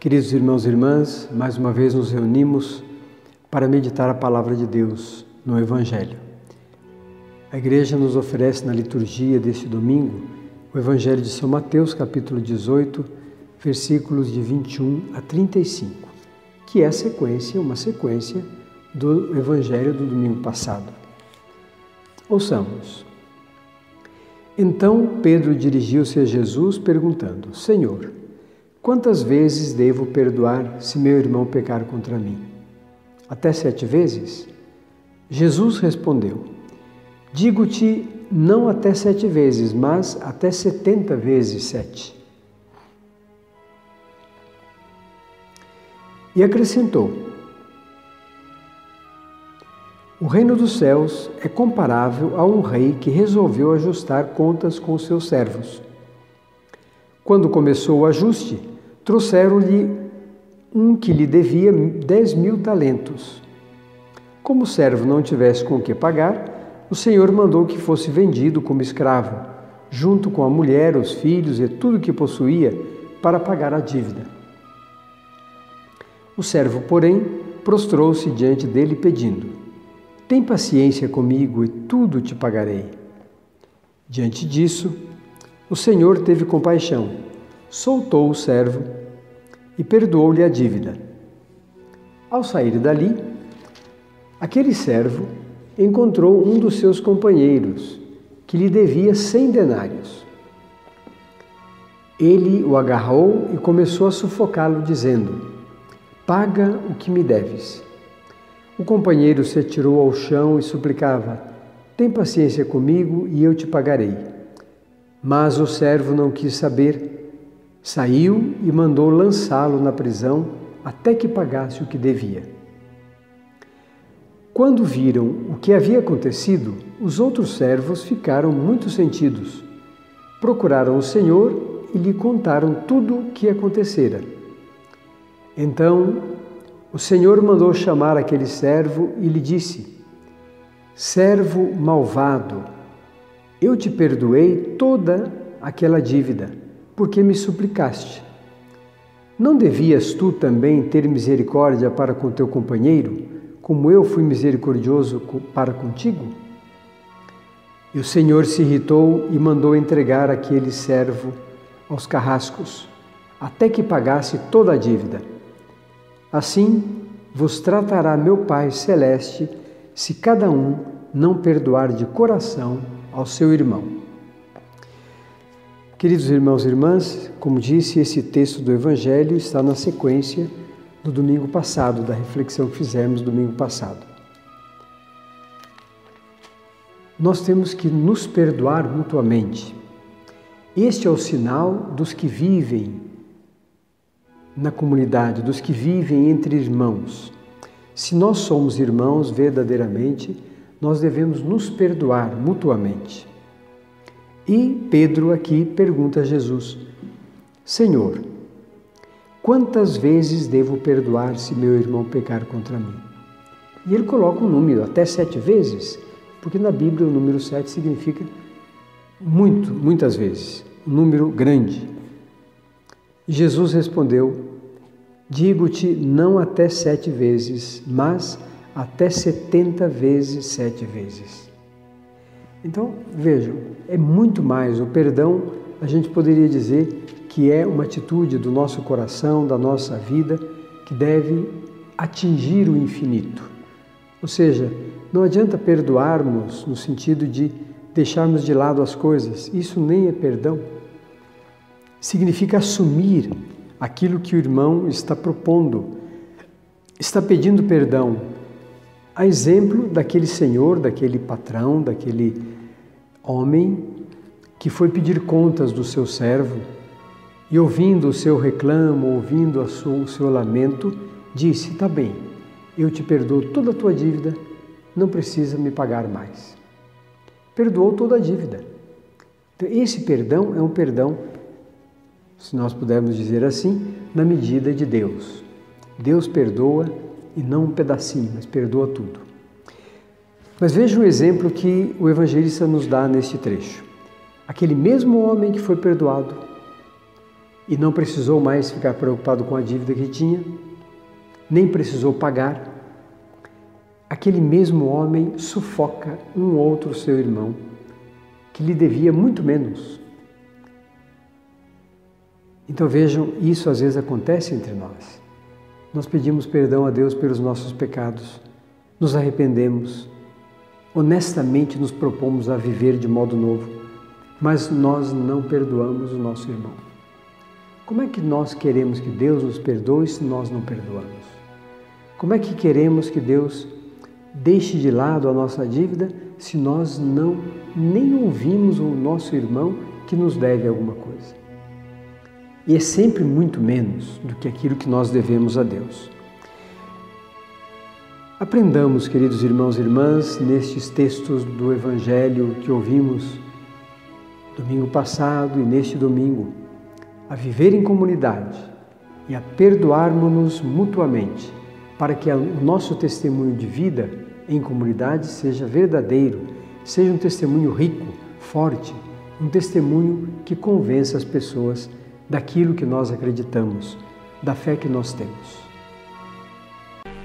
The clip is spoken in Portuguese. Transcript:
Queridos irmãos e irmãs, mais uma vez nos reunimos para meditar a palavra de Deus no Evangelho. A igreja nos oferece na liturgia deste domingo o Evangelho de São Mateus, capítulo 18, versículos de 21 a 35, que é a sequência, uma sequência do Evangelho do domingo passado. Ouçamos. Então Pedro dirigiu-se a Jesus perguntando: Senhor, Quantas vezes devo perdoar se meu irmão pecar contra mim? Até sete vezes? Jesus respondeu: Digo-te não até sete vezes, mas até setenta vezes sete. E acrescentou: O reino dos céus é comparável a um rei que resolveu ajustar contas com seus servos. Quando começou o ajuste, trouxeram-lhe um que lhe devia dez mil talentos. Como o servo não tivesse com o que pagar, o senhor mandou que fosse vendido como escravo, junto com a mulher, os filhos e tudo o que possuía, para pagar a dívida. O servo, porém, prostrou-se diante dele, pedindo: Tem paciência comigo e tudo te pagarei. Diante disso, o Senhor teve compaixão, soltou o servo e perdoou-lhe a dívida. Ao sair dali, aquele servo encontrou um dos seus companheiros que lhe devia cem denários. Ele o agarrou e começou a sufocá-lo, dizendo: Paga o que me deves. O companheiro se atirou ao chão e suplicava: Tem paciência comigo e eu te pagarei. Mas o servo não quis saber, saiu e mandou lançá-lo na prisão até que pagasse o que devia. Quando viram o que havia acontecido, os outros servos ficaram muito sentidos. Procuraram o Senhor e lhe contaram tudo o que acontecera. Então o Senhor mandou chamar aquele servo e lhe disse: Servo malvado, eu te perdoei toda aquela dívida, porque me suplicaste. Não devias tu também ter misericórdia para com teu companheiro, como eu fui misericordioso para contigo? E o Senhor se irritou e mandou entregar aquele servo aos carrascos, até que pagasse toda a dívida. Assim vos tratará meu Pai celeste, se cada um não perdoar de coração ao seu irmão. Queridos irmãos e irmãs, como disse, esse texto do Evangelho está na sequência do domingo passado, da reflexão que fizemos domingo passado. Nós temos que nos perdoar mutuamente. Este é o sinal dos que vivem na comunidade, dos que vivem entre irmãos. Se nós somos irmãos verdadeiramente, nós devemos nos perdoar mutuamente. E Pedro aqui pergunta a Jesus: Senhor, quantas vezes devo perdoar se meu irmão pecar contra mim? E ele coloca um número, até sete vezes, porque na Bíblia o número sete significa muito, muitas vezes, um número grande. Jesus respondeu: Digo-te não até sete vezes, mas até 70 vezes sete vezes. Então, vejam, é muito mais. O perdão, a gente poderia dizer que é uma atitude do nosso coração, da nossa vida, que deve atingir o infinito. Ou seja, não adianta perdoarmos no sentido de deixarmos de lado as coisas. Isso nem é perdão. Significa assumir aquilo que o irmão está propondo, está pedindo perdão, a exemplo daquele senhor, daquele patrão, daquele homem que foi pedir contas do seu servo e, ouvindo o seu reclamo, ouvindo o seu lamento, disse: Tá bem, eu te perdoo toda a tua dívida, não precisa me pagar mais. Perdoou toda a dívida. Então, esse perdão é um perdão, se nós pudermos dizer assim, na medida de Deus. Deus perdoa e não um pedacinho, mas perdoa tudo. Mas veja o exemplo que o evangelista nos dá neste trecho. Aquele mesmo homem que foi perdoado e não precisou mais ficar preocupado com a dívida que tinha, nem precisou pagar, aquele mesmo homem sufoca um outro seu irmão que lhe devia muito menos. Então vejam, isso às vezes acontece entre nós. Nós pedimos perdão a Deus pelos nossos pecados, nos arrependemos, honestamente nos propomos a viver de modo novo, mas nós não perdoamos o nosso irmão. Como é que nós queremos que Deus nos perdoe se nós não perdoamos? Como é que queremos que Deus deixe de lado a nossa dívida se nós não nem ouvimos o nosso irmão que nos deve alguma coisa. E é sempre muito menos do que aquilo que nós devemos a Deus. Aprendamos, queridos irmãos e irmãs, nestes textos do Evangelho que ouvimos domingo passado e neste domingo, a viver em comunidade e a perdoarmos-nos mutuamente para que o nosso testemunho de vida em comunidade seja verdadeiro, seja um testemunho rico, forte, um testemunho que convença as pessoas daquilo que nós acreditamos, da fé que nós temos.